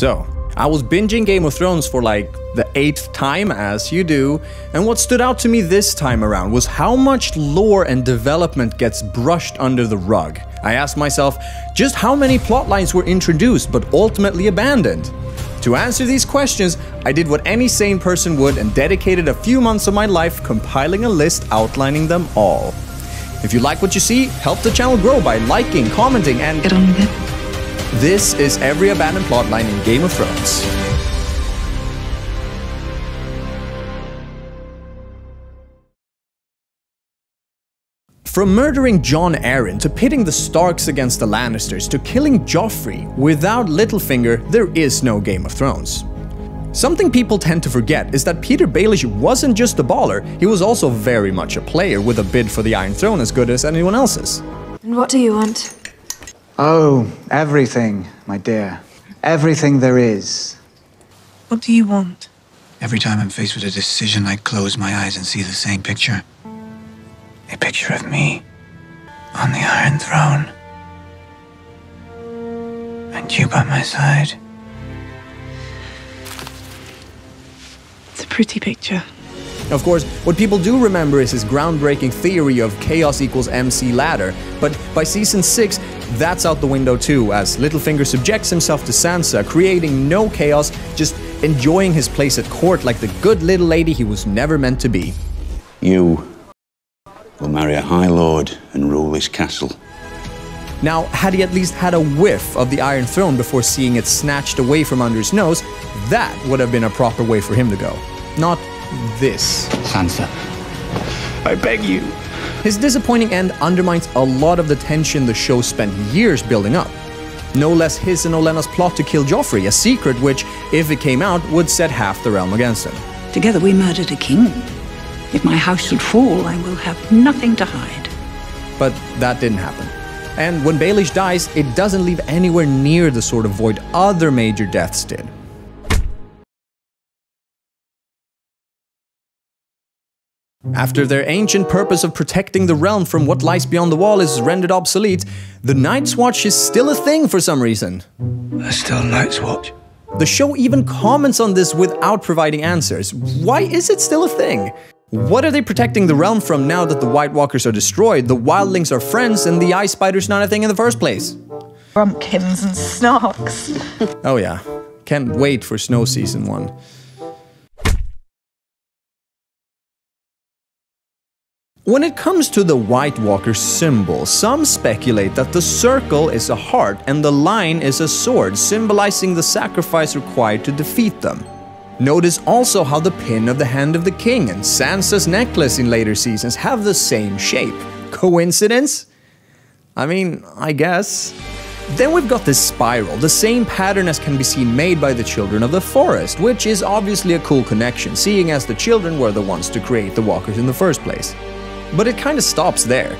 So, I was binging Game of Thrones for like the eighth time, as you do, and what stood out to me this time around was how much lore and development gets brushed under the rug. I asked myself just how many plotlines were introduced but ultimately abandoned. To answer these questions, I did what any sane person would and dedicated a few months of my life compiling a list outlining them all. If you like what you see, help the channel grow by liking, commenting, and Get on it. This is every abandoned plotline in Game of Thrones. From murdering Jon Arryn to pitting the Starks against the Lannisters to killing Joffrey, without Littlefinger, there is no Game of Thrones. Something people tend to forget is that Petyr Baelish wasn't just a baller, he was also very much a player with a bid for the Iron Throne as good as anyone else's. And what do you want? Oh, everything, my dear. Everything there is. What do you want? Every time I'm faced with a decision, I close my eyes and see the same picture. A picture of me on the Iron Throne. And you by my side. It's a pretty picture. Of course, what people do remember is his groundbreaking theory of chaos equals MC ladder, but by season 6, that's out the window too, as Littlefinger subjects himself to Sansa, creating no chaos, just enjoying his place at court like the good little lady he was never meant to be. You will marry a High Lord and rule this castle. Now, had he at least had a whiff of the Iron Throne before seeing it snatched away from under his nose, that would have been a proper way for him to go. Not this. Sansa, I beg you. His disappointing end undermines a lot of the tension the show spent years building up. No less his and Olenna's plot to kill Joffrey, a secret which, if it came out, would set half the realm against him. Together we murdered a king. If my house should fall, I will have nothing to hide. But that didn't happen. And when Baelish dies, it doesn't leave anywhere near the sort of void other major deaths did. After their ancient purpose of protecting the realm from what lies beyond the wall is rendered obsolete, the Night's Watch is still a thing for some reason. There's still Night's Watch. The show even comments on this without providing answers. Why is it still a thing? What are they protecting the realm from now that the White Walkers are destroyed, the Wildlings are friends, and the Ice Spider's not a thing in the first place? Grumkins and snarks. Oh yeah, can't wait for snow season one. When it comes to the White Walker symbol, some speculate that the circle is a heart and the line is a sword, symbolizing the sacrifice required to defeat them. Notice also how the pin of the Hand of the King and Sansa's necklace in later seasons have the same shape. Coincidence? I mean, I guess. Then we've got this spiral, the same pattern as can be seen made by the Children of the Forest, which is obviously a cool connection, seeing as the children were the ones to create the walkers in the first place. But it kinda stops there.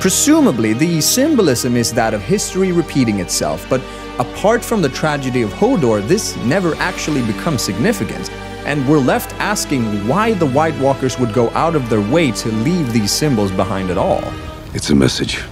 Presumably, the symbolism is that of history repeating itself, but apart from the tragedy of Hodor, this never actually becomes significant, and we're left asking why the White Walkers would go out of their way to leave these symbols behind at all. It's a message.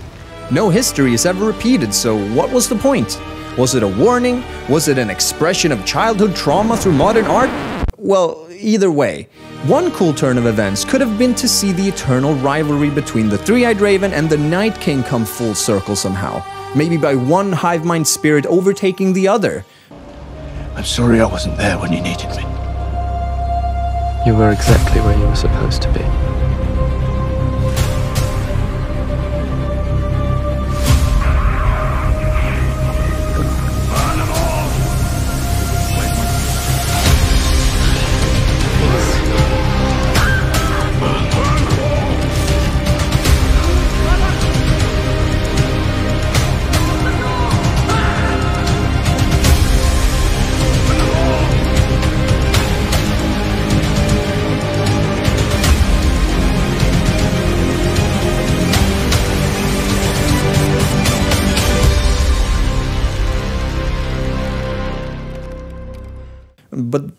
No history is ever repeated, so what was the point? Was it a warning? Was it an expression of childhood trauma through modern art? Well, either way, one cool turn of events could have been to see the eternal rivalry between the Three Eyed Raven and the Night King come full circle somehow. Maybe by one hive mind spirit overtaking the other. I'm sorry I wasn't there when you needed me. You were exactly where you were supposed to be.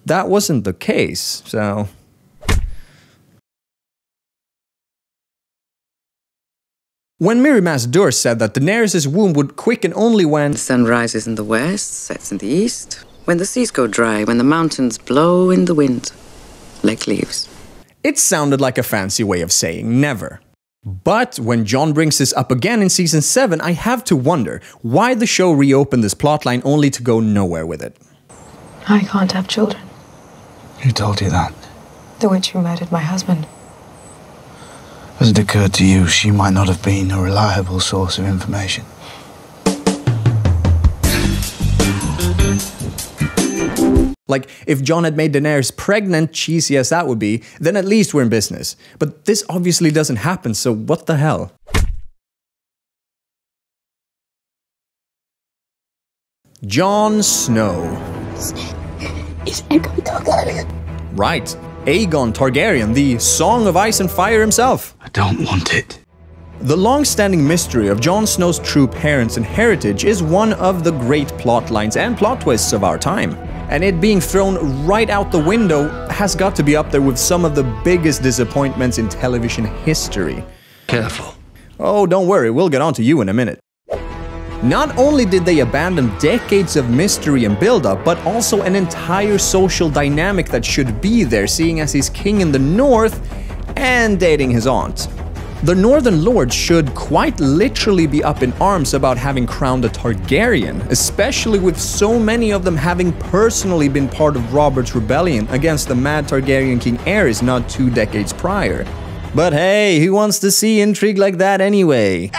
That wasn't the case, so. When Mirri Maz Duur said that Daenerys' womb would quicken only when The sun rises in the west, sets in the east. When the seas go dry, when the mountains blow in the wind like leaves. It sounded like a fancy way of saying never. But when Jon brings this up again in season 7, I have to wonder why the show reopened this plotline only to go nowhere with it. I can't have children. Who told you that? The witch who murdered my husband. Has it occurred to you she might not have been a reliable source of information? Like, if Jon had made Daenerys pregnant, cheesy as that would be, then at least we're in business. But this obviously doesn't happen, so what the hell? Jon Snow. Is Aegon Targaryen? Right. Aegon Targaryen, the Song of Ice and Fire himself. I don't want it. The long-standing mystery of Jon Snow's true parents and heritage is one of the great plot lines and plot twists of our time. And it being thrown right out the window has got to be up there with some of the biggest disappointments in television history. Careful. Oh, don't worry, we'll get on to you in a minute. Not only did they abandon decades of mystery and build-up, but also an entire social dynamic that should be there, seeing as he's king in the north and dating his aunt. The Northern Lords should quite literally be up in arms about having crowned a Targaryen, especially with so many of them having personally been part of Robert's rebellion against the mad Targaryen King Aerys not two decades prior. But hey, who wants to see intrigue like that anyway?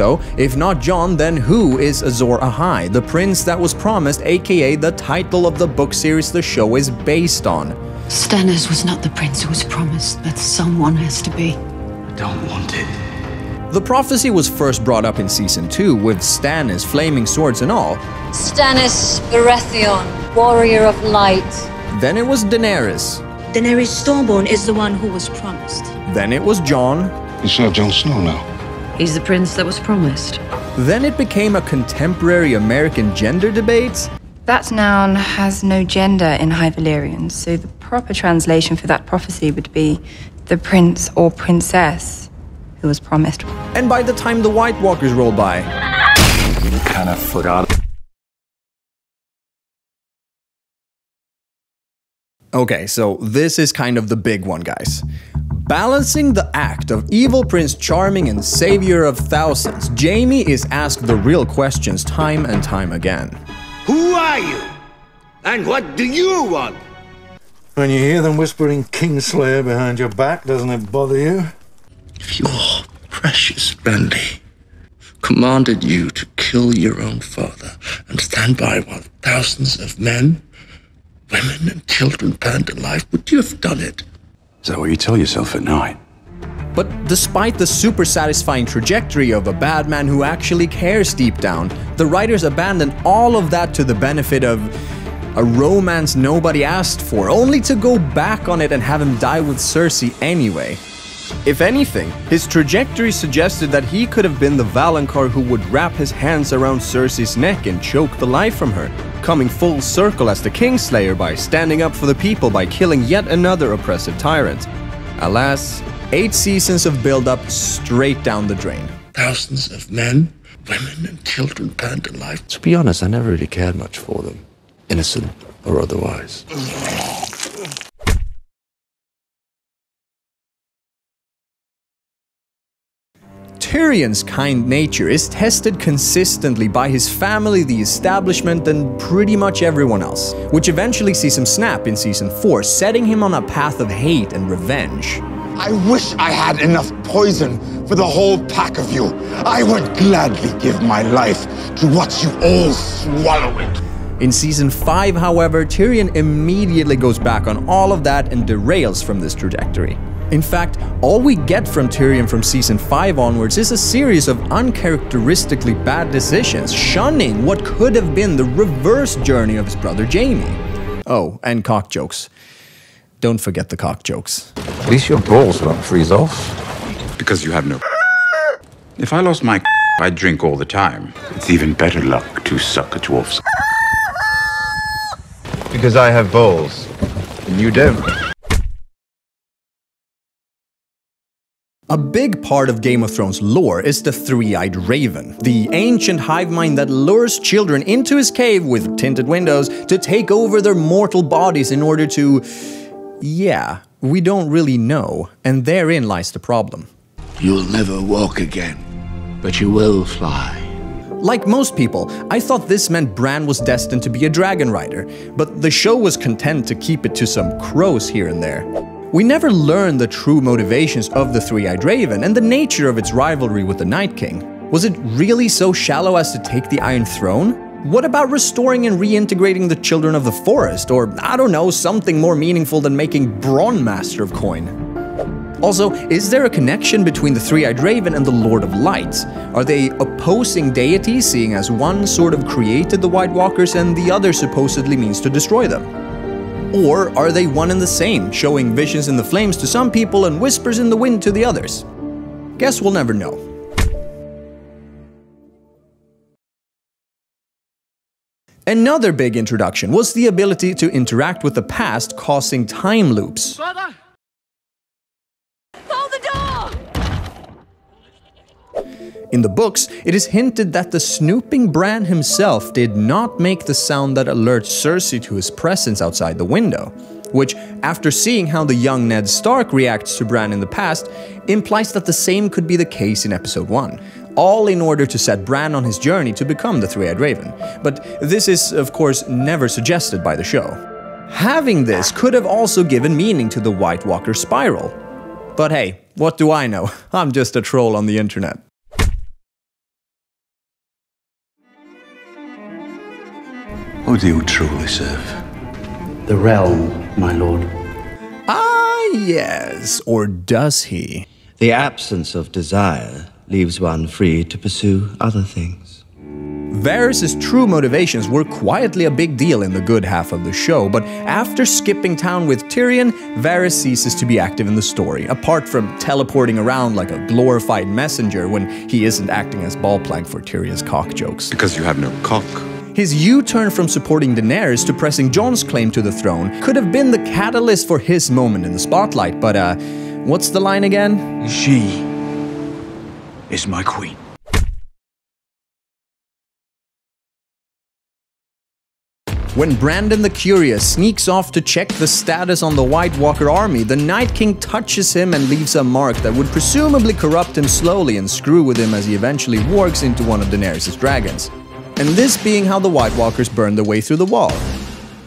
So, if not Jon, then who is Azor Ahai, the prince that was promised, aka the title of the book series the show is based on? Stannis was not the prince who was promised, but someone has to be. I don't want it. The prophecy was first brought up in season 2 with Stannis, flaming swords and all. Stannis Baratheon, warrior of light. Then it was Daenerys. Daenerys Stormborn is the one who was promised. Then it was Jon. You serve Jon Snow now. He's the prince that was promised. Then it became a contemporary American gender debate. That noun has no gender in High Valyrian, so the proper translation for that prophecy would be the prince or princess who was promised. And by the time the White Walkers rolled by, we Kind of forgot. Okay, so this is kind of the big one, guys. Balancing the act of evil Prince Charming and savior of thousands, Jaime is asked the real questions time and time again. Who are you? And what do you want? When you hear them whispering Kingslayer behind your back, doesn't it bother you? If your precious Renly commanded you to kill your own father and stand by while thousands of men, women, and children burned alive, would you have done it? Is that what you tell yourself at night? But despite the super satisfying trajectory of a bad man who actually cares deep down, the writers abandon all of that to the benefit of a romance nobody asked for, only to go back on it and have him die with Cersei anyway. If anything, his trajectory suggested that he could have been the Valonqar who would wrap his hands around Cersei's neck and choke the life from her, coming full circle as the Kingslayer by standing up for the people by killing yet another oppressive tyrant. Alas, eight seasons of build-up straight down the drain. Thousands of men, women, and children burned alive. To be honest, I never really cared much for them, innocent or otherwise. Tyrion's kind nature is tested consistently by his family, the establishment, and pretty much everyone else, which eventually sees him snap in season 4, setting him on a path of hate and revenge. I wish I had enough poison for the whole pack of you. I would gladly give my life to watch you all swallow it. In season 5, however, Tyrion immediately goes back on all of that and derails from this trajectory. In fact, all we get from Tyrion from season 5 onwards is a series of uncharacteristically bad decisions, shunning what could have been the reverse journey of his brother Jaime. Oh, and cock jokes. Don't forget the cock jokes. At least your balls won't freeze off. Because you have no. If I lost my, I'd drink all the time. It's even better luck to suck a dwarf's. Because I have balls, and you don't. A big part of Game of Thrones lore is the Three Eyed Raven, the ancient hive mind that lures children into his cave with tinted windows to take over their mortal bodies in order to. Yeah, we don't really know, and therein lies the problem. You'll never walk again, but you will fly. Like most people, I thought this meant Bran was destined to be a dragon rider, but the show was content to keep it to some crows here and there. We never learn the true motivations of the Three-Eyed Raven and the nature of its rivalry with the Night King. Was it really so shallow as to take the Iron Throne? What about restoring and reintegrating the Children of the Forest, or I don't know, something more meaningful than making Bronn Master of Coin? Also, is there a connection between the Three-Eyed Raven and the Lord of Light? Are they opposing deities, seeing as one sort of created the White Walkers and the other supposedly means to destroy them? Or are they one and the same, showing visions in the flames to some people and whispers in the wind to the others? Guess we'll never know. Another big introduction was the ability to interact with the past, causing time loops. In the books, it is hinted that the snooping Bran himself did not make the sound that alerts Cersei to his presence outside the window, which, after seeing how the young Ned Stark reacts to Bran in the past, implies that the same could be the case in episode 1 all in order to set Bran on his journey to become the Three-Eyed Raven. But this is, of course, never suggested by the show. Having this could have also given meaning to the White Walker spiral. But hey, what do I know? I'm just a troll on the internet. Who do you truly serve? The realm, my lord. Ah, yes. Or does he? The absence of desire leaves one free to pursue other things. Varys' true motivations were quietly a big deal in the good half of the show, but after skipping town with Tyrion, Varys ceases to be active in the story, apart from teleporting around like a glorified messenger when he isn't acting as ballplank for Tyrion's cock jokes. Because you have no cock. His U-turn from supporting Daenerys to pressing Jon's claim to the throne could have been the catalyst for his moment in the spotlight, but uh, what's the line again? She is my queen. When Brandon the Curious sneaks off to check the status on the White Walker army, the Night King touches him and leaves a mark that would presumably corrupt him slowly and screw with him as he eventually wargs into one of Daenerys' dragons. And this being how the White Walkers burned their way through the wall.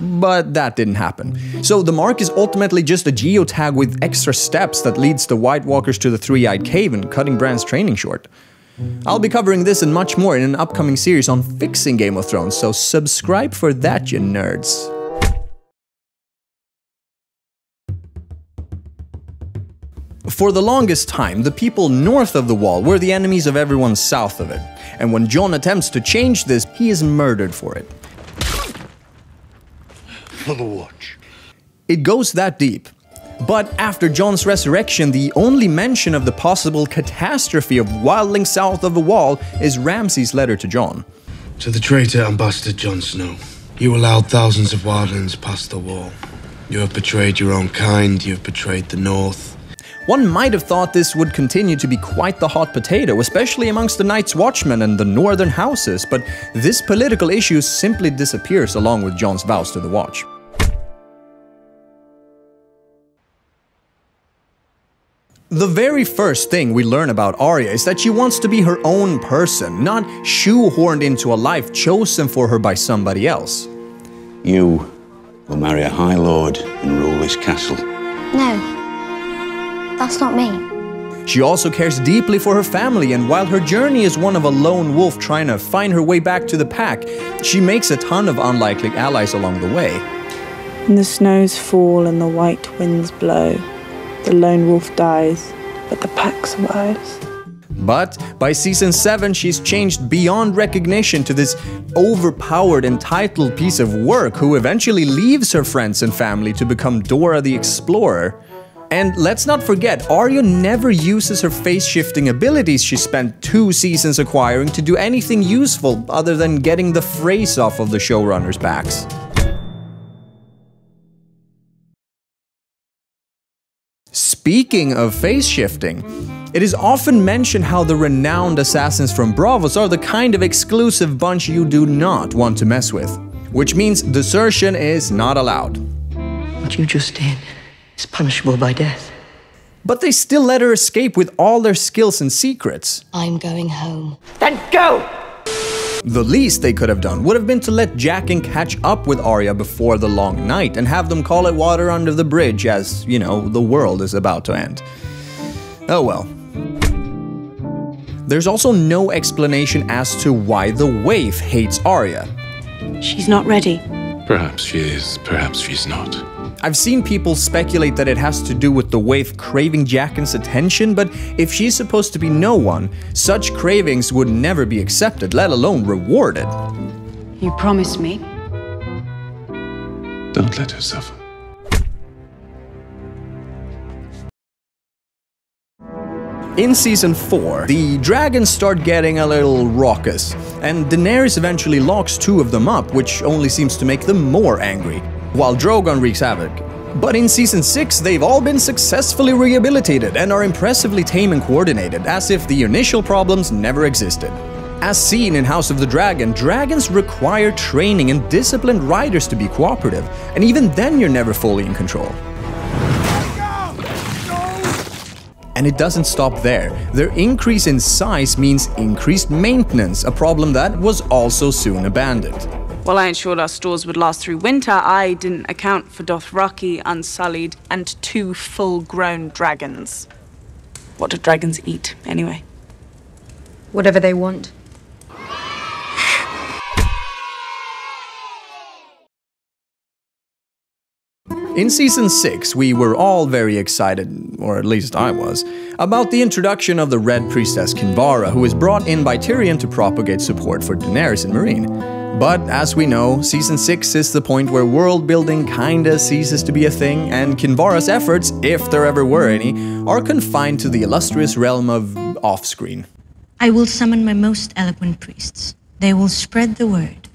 But that didn't happen. So the mark is ultimately just a geotag with extra steps that leads the White Walkers to the Three-Eyed Cave and cutting Bran's training short. I'll be covering this and much more in an upcoming series on fixing Game of Thrones, so subscribe for that, you nerds. For the longest time, the people north of the wall were the enemies of everyone south of it, and when Jon attempts to change this, he is murdered for it. For the watch. It goes that deep. But after Jon's resurrection, the only mention of the possible catastrophe of wildling south of the wall is Ramsay's letter to Jon. To the traitor bastard Jon Snow, you allowed thousands of wildlings past the wall. You have betrayed your own kind, you have betrayed the North. One might have thought this would continue to be quite the hot potato, especially amongst the Night's Watchmen and the northern houses, but this political issue simply disappears along with Jon's vows to the Watch. The very first thing we learn about Arya is that she wants to be her own person, not shoehorned into a life chosen for her by somebody else. You will marry a High Lord and rule this castle. No, that's not me. She also cares deeply for her family, and while her journey is one of a lone wolf trying to find her way back to the pack, she makes a ton of unlikely allies along the way. When the snows fall and the white winds blow, the lone wolf dies, but the pack survives. But by season 7, she's changed beyond recognition to this overpowered, entitled piece of work who eventually leaves her friends and family to become Dora the Explorer. And let's not forget, Arya never uses her face-shifting abilities she spent two seasons acquiring to do anything useful other than getting the phrase off of the showrunners' backs. Speaking of face shifting, it is often mentioned how the renowned assassins from Braavos are the kind of exclusive bunch you do not want to mess with, which means desertion is not allowed. What you just did is punishable by death. But they still let her escape with all their skills and secrets. I'm going home. Then go! The least they could have done would have been to let Jaqen catch up with Arya before the long night and have them call it water under the bridge as, you know, the world is about to end. Oh well. There's also no explanation as to why the waif hates Arya. She's not ready. Perhaps she is, perhaps she's not. I've seen people speculate that it has to do with the waif craving Jaqen's attention, but if she's supposed to be no one, such cravings would never be accepted, let alone rewarded. You promise me. Don't let her suffer. In season 4, the dragons start getting a little raucous, and Daenerys eventually locks two of them up, which only seems to make them more angry, while Drogon wreaks havoc. But in season 6, they've all been successfully rehabilitated and are impressively tame and coordinated, as if the initial problems never existed. As seen in House of the Dragon, dragons require training and disciplined riders to be cooperative, and even then you're never fully in control. And it doesn't stop there. Their increase in size means increased maintenance, a problem that was also soon abandoned. While I ensured our stores would last through winter, I didn't account for Dothraki, Unsullied, and two full grown dragons. What do dragons eat, anyway? Whatever they want. In season 6, we were all very excited, or at least I was, about the introduction of the Red Priestess Kinvara, who was brought in by Tyrion to propagate support for Daenerys and Meereen. But as we know, season 6 is the point where world building kinda ceases to be a thing, and Kinvara's efforts, if there ever were any, are confined to the illustrious realm of off screen. I will summon my most eloquent priests. They will spread the word.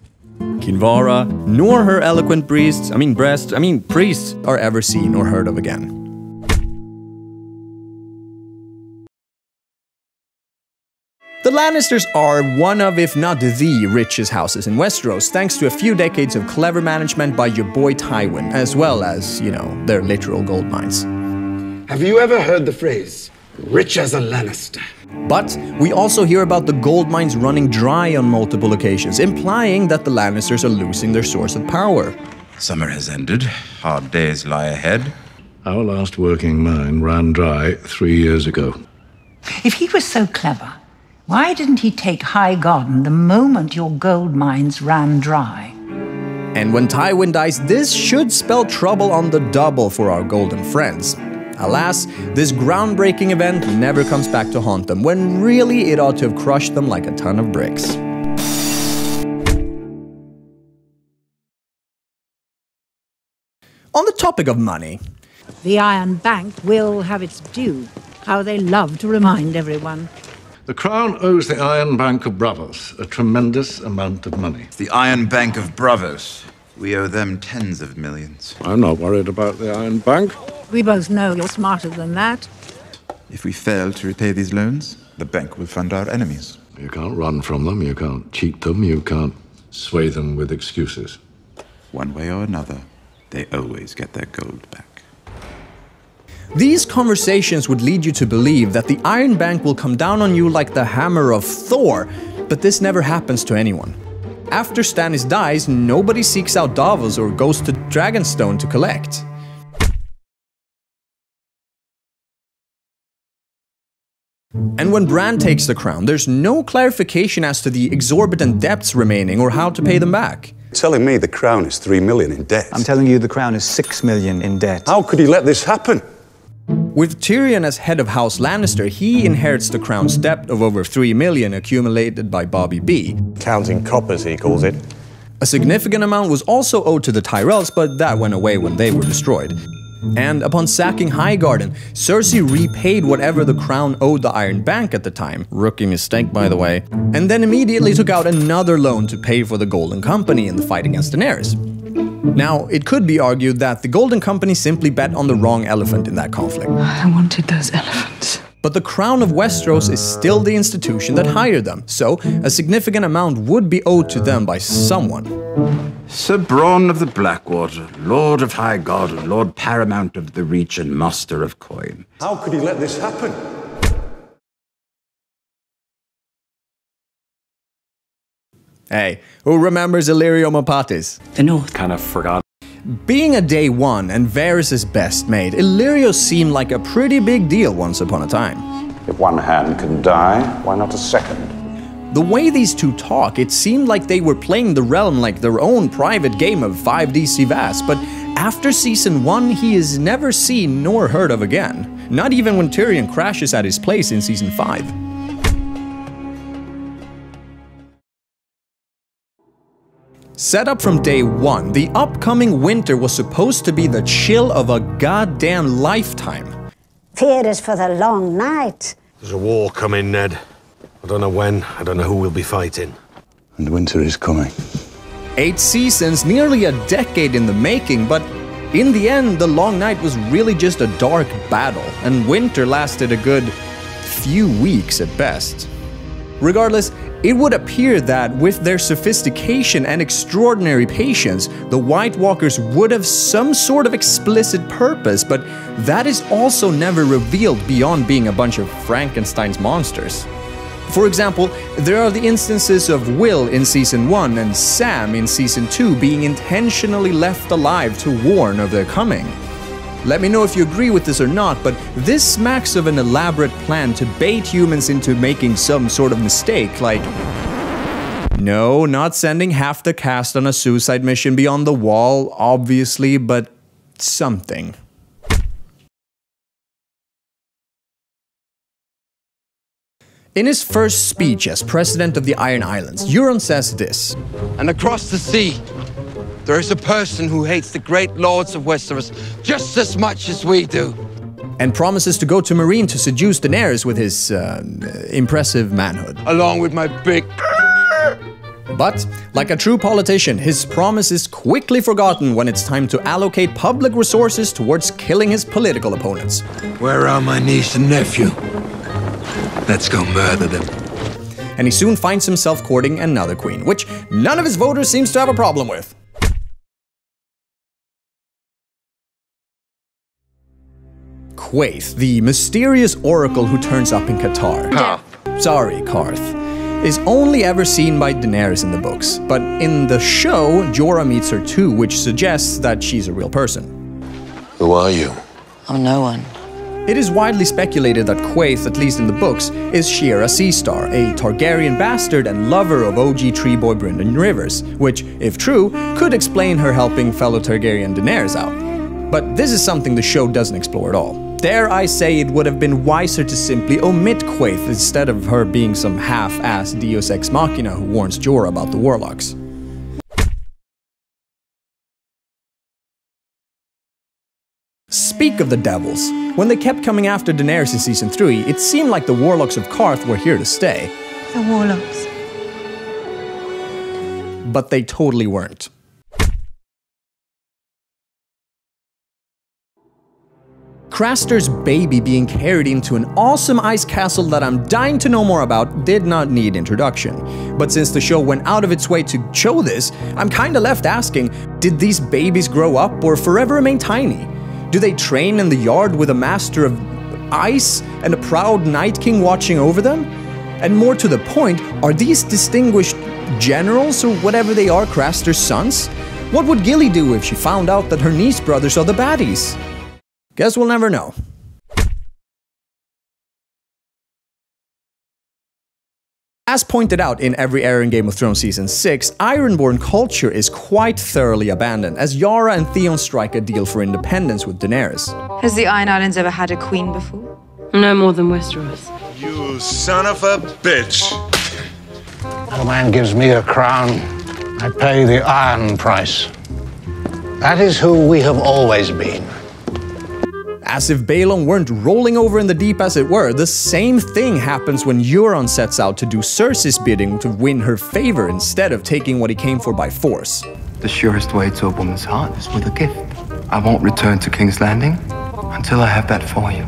Kinvara, nor her eloquent priests, I mean breasts, I mean priests, are ever seen or heard of again. Lannisters are one of, if not the richest houses in Westeros, thanks to a few decades of clever management by your boy Tywin, as well as, you know, their literal gold mines. Have you ever heard the phrase, rich as a Lannister? But we also hear about the gold mines running dry on multiple occasions, implying that the Lannisters are losing their source of power. Summer has ended. Hard days lie ahead. Our last working mine ran dry three years ago. If he was so clever, why didn't he take Highgarden the moment your gold mines ran dry? And when Tywin dies, this should spell trouble on the double for our golden friends. Alas, this groundbreaking event never comes back to haunt them, when really it ought to have crushed them like a ton of bricks. On the topic of money, The Iron Bank will have its due. How they love to remind everyone. The Crown owes the Iron Bank of Braavos a tremendous amount of money. The Iron Bank of Braavos. We owe them tens of millions. I'm not worried about the Iron Bank. We both know you're smarter than that. If we fail to repay these loans, the bank will fund our enemies. You can't run from them, you can't cheat them, you can't sway them with excuses. One way or another, they always get their gold back. These conversations would lead you to believe that the Iron Bank will come down on you like the hammer of Thor, but this never happens to anyone. After Stannis dies, nobody seeks out Davos or goes to Dragonstone to collect. And when Bran takes the crown, there's no clarification as to the exorbitant debts remaining or how to pay them back. Telling me the crown is three million in debt. I'm telling you the crown is six million in debt. How could he let this happen? With Tyrion as head of House Lannister, he inherits the crown's debt of over 3 million accumulated by Bobby B. Counting coppers, he calls it. A significant amount was also owed to the Tyrells, but that went away when they were destroyed. And upon sacking Highgarden, Cersei repaid whatever the crown owed the Iron Bank at the time, rookie mistake by the way, and then immediately took out another loan to pay for the Golden Company in the fight against Daenerys. Now, it could be argued that the Golden Company simply bet on the wrong elephant in that conflict. I wanted those elephants. But the Crown of Westeros is still the institution that hired them, so a significant amount would be owed to them by someone. Sir Bronn of the Blackwater, Lord of Highgarden, Lord Paramount of the Reach, and Master of Coin. How could he let this happen? Hey, who remembers Illyrio Mopatis? The North. Kind of forgot. Being a day one and Varys' best mate, Illyrio seemed like a pretty big deal once upon a time. If one hand can die, why not a second? The way these two talk, it seemed like they were playing the realm like their own private game of 5D cyvasse, but after season 1, he is never seen nor heard of again. Not even when Tyrion crashes at his place in season 5. Set up from day one, the upcoming winter was supposed to be the chill of a goddamn lifetime. Fear is for the long night. There's a war coming, Ned. I don't know when, I don't know who we'll be fighting. And winter is coming. Eight seasons, nearly a decade in the making, but in the end, the long night was really just a dark battle, and winter lasted a good few weeks at best. Regardless, it would appear that with their sophistication and extraordinary patience, the White Walkers would have some sort of explicit purpose, but that is also never revealed beyond being a bunch of Frankenstein's monsters. For example, there are the instances of Will in Season 1 and Sam in Season 2 being intentionally left alive to warn of their coming. Let me know if you agree with this or not, but this smacks of an elaborate plan to bait humans into making some sort of mistake, like. No, not sending half the cast on a suicide mission beyond the wall, obviously, but something. In his first speech as president of the Iron Islands, Euron says this And across the sea, there is a person who hates the great lords of Westeros just as much as we do. And promises to go to Meereen to seduce Daenerys with his uh, impressive manhood. Along with my big. But, like a true politician, his promise is quickly forgotten when it's time to allocate public resources towards killing his political opponents. Where are my niece and nephew? Let's go murder them. And he soon finds himself courting another queen, which none of his voters seems to have a problem with. Quaithe, the mysterious oracle who turns up in Qatar. Sorry, Qarth. Is only ever seen by Daenerys in the books, but in the show, Jorah meets her too, which suggests that she's a real person. Who are you? I'm no one. It is widely speculated that Quaithe, at least in the books, is Shiera Seastar, a Targaryen bastard and lover of OG tree boy Brynden Rivers, which, if true, could explain her helping fellow Targaryen Daenerys out. But this is something the show doesn't explore at all. Dare I say it would have been wiser to simply omit Quaithe instead of her being some half-assed deus ex machina who warns Jorah about the warlocks. Speak of the devils. When they kept coming after Daenerys in season 3, it seemed like the warlocks of Qarth were here to stay. The warlocks. But they totally weren't. Craster's baby being carried into an awesome ice castle that I'm dying to know more about did not need introduction. But since the show went out of its way to show this, I'm kinda left asking, did these babies grow up or forever remain tiny? Do they train in the yard with a master of ice and a proud Night King watching over them? And more to the point, are these distinguished generals or whatever they are Craster's sons? What would Gilly do if she found out that her niece brothers are the baddies? Guess we'll never know. As pointed out in every error in Game of Thrones Season 6, Ironborn culture is quite thoroughly abandoned as Yara and Theon strike a deal for independence with Daenerys. Has the Iron Islands ever had a queen before? No more than Westeros. You son of a bitch. A man gives me a crown, I pay the iron price. That is who we have always been. As if Balon weren't rolling over in the deep as it were, the same thing happens when Euron sets out to do Cersei's bidding to win her favor instead of taking what he came for by force. The surest way to a woman's heart is with a gift. I won't return to King's Landing until I have that for you.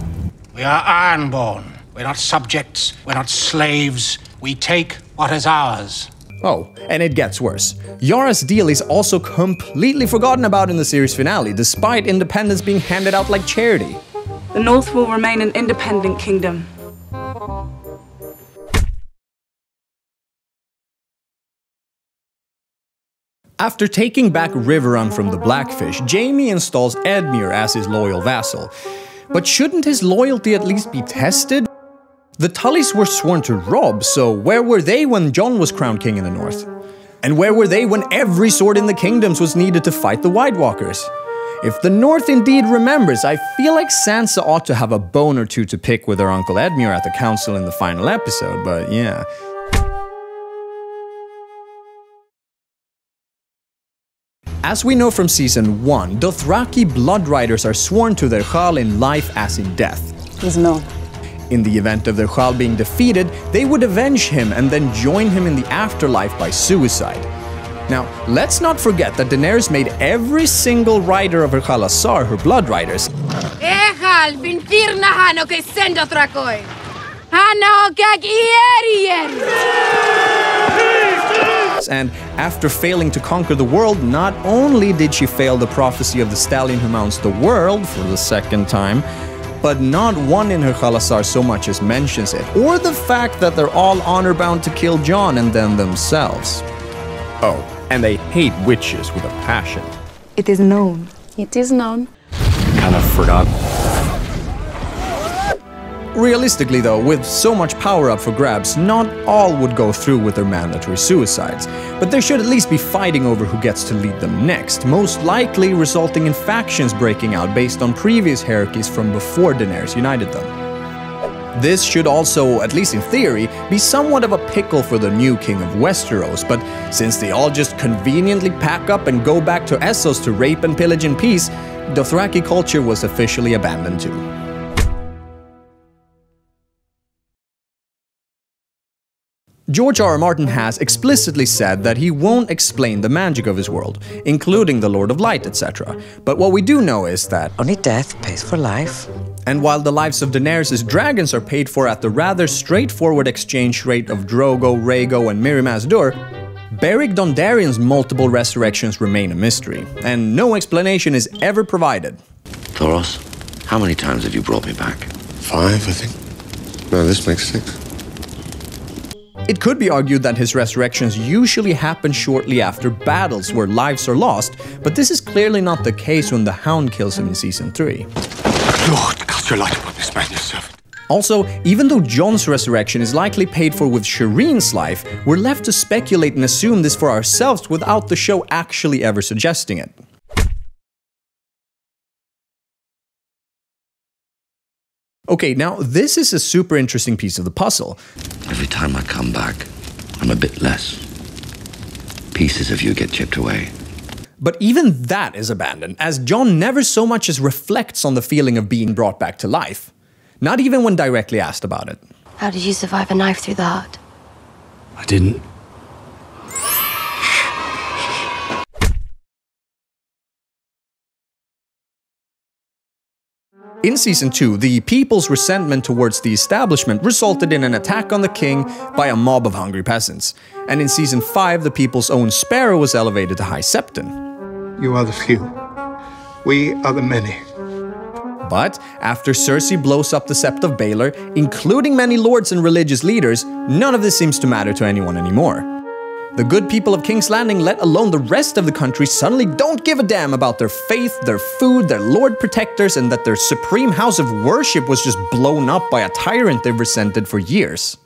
We are ironborn. We're not subjects. We're not slaves. We take what is ours. Oh, and it gets worse. Yara's deal is also completely forgotten about in the series finale, despite independence being handed out like charity. The North will remain an independent kingdom. After taking back Riverrun from the Blackfish, Jaime installs Edmure as his loyal vassal. But shouldn't his loyalty at least be tested? The Tullys were sworn to Robb, so where were they when Jon was crowned king in the north? And where were they when every sword in the kingdoms was needed to fight the White Walkers? If the North indeed remembers, I feel like Sansa ought to have a bone or two to pick with her uncle Edmure at the council in the final episode, but yeah. As we know from season 1, Dothraki blood riders are sworn to their Khal in life as in death. He's known. In the event of their Khal being defeated, they would avenge him and then join him in the afterlife by suicide. Now, let's not forget that Daenerys made every single rider of her Khalasar her blood riders, Ehal, bintirna hano kay sendo trakoy. Hano kag and after failing to conquer the world, not only did she fail the prophecy of the stallion who mounts the world for the second time, but not one in her Khalasar so much as mentions it, or the fact that they're all honor bound to kill Jon and then themselves. Oh, and they hate witches with a passion. It is known. It is known. Kind of forgot. Realistically, though, with so much power up for grabs, not all would go through with their mandatory suicides. But there should at least be fighting over who gets to lead them next, most likely resulting in factions breaking out based on previous hierarchies from before Daenerys united them. This should also, at least in theory, be somewhat of a pickle for the new king of Westeros, but since they all just conveniently pack up and go back to Essos to rape and pillage in peace, Dothraki culture was officially abandoned too. George R. R. Martin has explicitly said that he won't explain the magic of his world, including the Lord of Light, etc. But what we do know is that only death pays for life. And while the lives of Daenerys' dragons are paid for at the rather straightforward exchange rate of Drogo, Rhaego, and Mirri Maz Beric Dondarrion's multiple resurrections remain a mystery, and no explanation is ever provided. Thoros, how many times have you brought me back? Five, I think. No, this makes six. It could be argued that his resurrections usually happen shortly after battles where lives are lost, but this is clearly not the case when the Hound kills him in season 3. Lord, cast your light upon this man, your servant. Also, even though Jon's resurrection is likely paid for with Shireen's life, we're left to speculate and assume this for ourselves without the show actually ever suggesting it. Okay, now this is a super interesting piece of the puzzle. Every time I come back, I'm a bit less. Pieces of you get chipped away. But even that is abandoned, as Jon never so much as reflects on the feeling of being brought back to life. Not even when directly asked about it. How did you survive a knife through the heart? I didn't. In season 2, the people's resentment towards the establishment resulted in an attack on the king by a mob of hungry peasants. And in season 5, the people's own sparrow was elevated to High Septon. You are the few. We are the many. But after Cersei blows up the Sept of Baelor, including many lords and religious leaders, none of this seems to matter to anyone anymore. The good people of King's Landing, let alone the rest of the country, suddenly don't give a damn about their faith, their food, their lord protectors, and that their supreme house of worship was just blown up by a tyrant they've resented for years.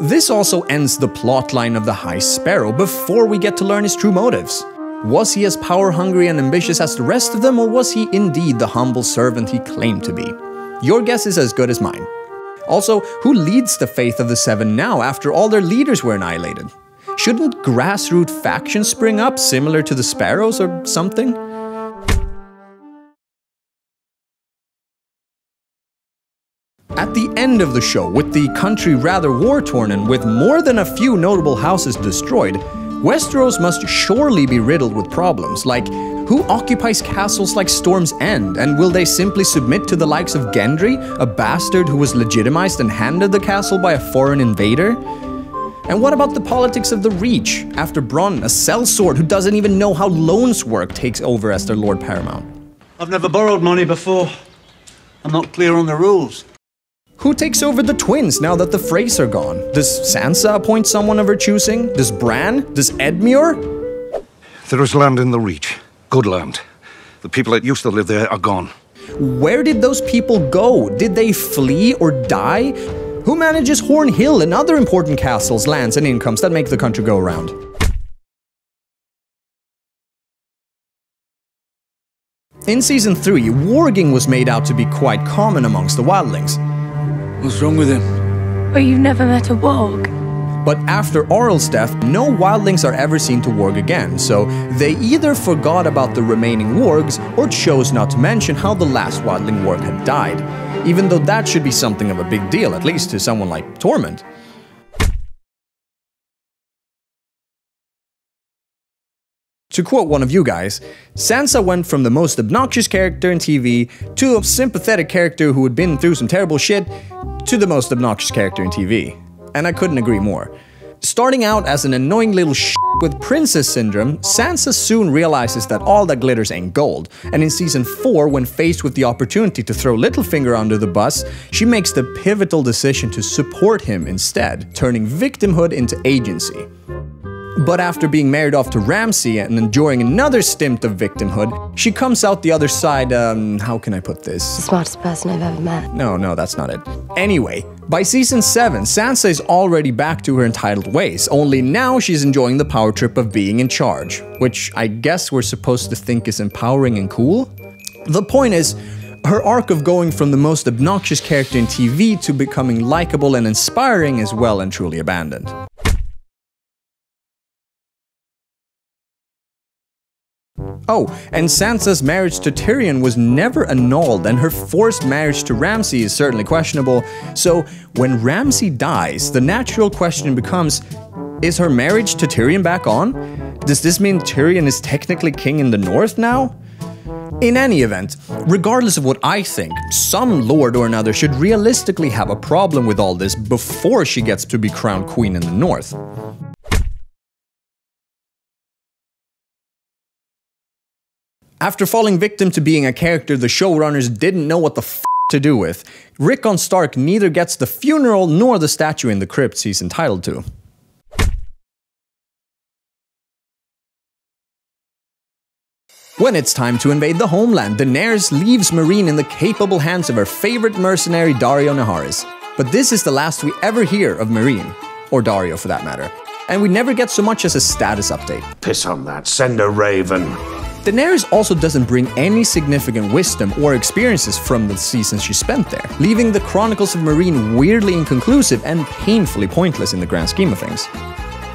This also ends the plotline of the High Sparrow before we get to learn his true motives. Was he as power hungry and ambitious as the rest of them, or was he indeed the humble servant he claimed to be? Your guess is as good as mine. Also, who leads the faith of the Seven now after all their leaders were annihilated? Shouldn't grassroots factions spring up similar to the Sparrows or something? At the end of the show, with the country rather war-torn and with more than a few notable houses destroyed, Westeros must surely be riddled with problems, like who occupies castles like Storm's End, and will they simply submit to the likes of Gendry, a bastard who was legitimized and handed the castle by a foreign invader? And what about the politics of the Reach, after Bronn, a sellsword who doesn't even know how loans work, takes over as their Lord Paramount? I've never borrowed money before. I'm not clear on the rules. Who takes over the twins now that the Freys are gone? Does Sansa appoint someone of her choosing? Does Bran? Does Edmure? There is land in the Reach. Good land. The people that used to live there are gone. Where did those people go? Did they flee or die? Who manages Horn Hill and other important castles, lands, and incomes that make the country go around? In season 3, warging was made out to be quite common amongst the wildlings. What's wrong with him? But you've never met a warg. But after Orell's death, no wildlings are ever seen to warg again, so they either forgot about the remaining wargs or chose not to mention how the last wildling warg had died, even though that should be something of a big deal, at least to someone like Tormund. To quote one of you guys, Sansa went from the most obnoxious character in TV to a sympathetic character who had been through some terrible shit to the most obnoxious character in TV. And I couldn't agree more. Starting out as an annoying little sh with princess syndrome, Sansa soon realizes that all that glitters ain't gold, and in season 4, when faced with the opportunity to throw Littlefinger under the bus, she makes the pivotal decision to support him instead, turning victimhood into agency. But after being married off to Ramsay and enduring another stint of victimhood, she comes out the other side, um, how can I put this? The smartest person I've ever met. No, no, that's not it. Anyway, by season 7, Sansa is already back to her entitled ways, only now she's enjoying the power trip of being in charge, which I guess we're supposed to think is empowering and cool? The point is, her arc of going from the most obnoxious character in TV to becoming likable and inspiring is well and truly abandoned. Oh, and Sansa's marriage to Tyrion was never annulled, and her forced marriage to Ramsay is certainly questionable. So, when Ramsay dies, the natural question becomes is her marriage to Tyrion back on? Does this mean Tyrion is technically king in the north now? In any event, regardless of what I think, some lord or another should realistically have a problem with all this before she gets to be crowned queen in the north. After falling victim to being a character the showrunners didn't know what the f to do with, Rickon Stark neither gets the funeral nor the statue in the crypts he's entitled to. When it's time to invade the homeland, Daenerys leaves Meereen in the capable hands of her favorite mercenary Daario Naharis. But this is the last we ever hear of Meereen, or Daario for that matter, and we never get so much as a status update. Piss on that. Send a raven. Daenerys also doesn't bring any significant wisdom or experiences from the seasons she spent there, leaving the Chronicles of Meereen weirdly inconclusive and painfully pointless in the grand scheme of things.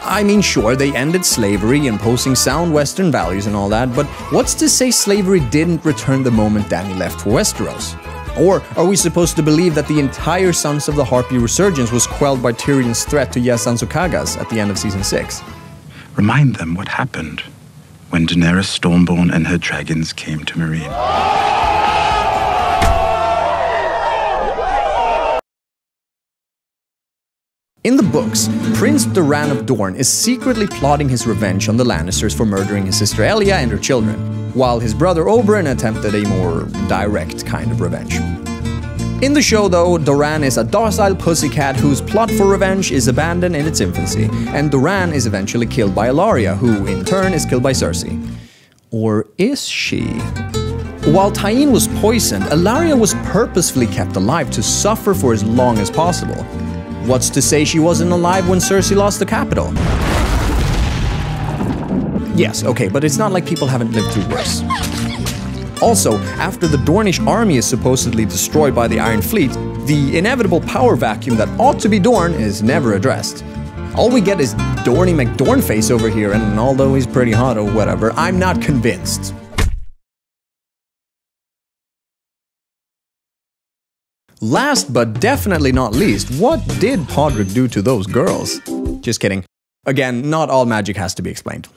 I mean, sure, they ended slavery, imposing sound Western values and all that, but what's to say slavery didn't return the moment Dany left for Westeros? Or are we supposed to believe that the entire Sons of the Harpy resurgence was quelled by Tyrion's threat to Yezzan zo Qaggaz at the end of season 6? Remind them what happened when Daenerys Stormborn and her dragons came to Meereen. In the books, Prince Doran of Dorne is secretly plotting his revenge on the Lannisters for murdering his sister Elia and her children, while his brother Oberyn attempted a more direct kind of revenge. In the show, though, Doran is a docile pussycat whose plot for revenge is abandoned in its infancy, and Doran is eventually killed by Ellaria, who in turn is killed by Cersei. Or is she? While Tyene was poisoned, Ellaria was purposefully kept alive to suffer for as long as possible. What's to say she wasn't alive when Cersei lost the capital? Yes, okay, but it's not like people haven't lived through worse. Also, after the Dornish army is supposedly destroyed by the Iron Fleet, the inevitable power vacuum that ought to be Dorne is never addressed. All we get is Dorny McDornface over here, and although he's pretty hot or whatever, I'm not convinced. Last but definitely not least, what did Podrick do to those girls? Just kidding. Again, not all magic has to be explained.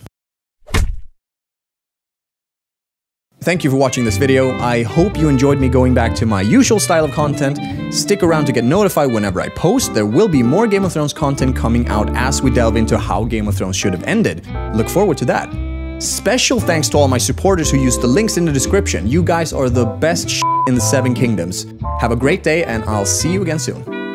Thank you for watching this video. I hope you enjoyed me going back to my usual style of content. Stick around to get notified whenever I post. There will be more Game of Thrones content coming out as we delve into how Game of Thrones should have ended. Look forward to that. Special thanks to all my supporters who used the links in the description. You guys are the best in the Seven Kingdoms. Have a great day and I'll see you again soon.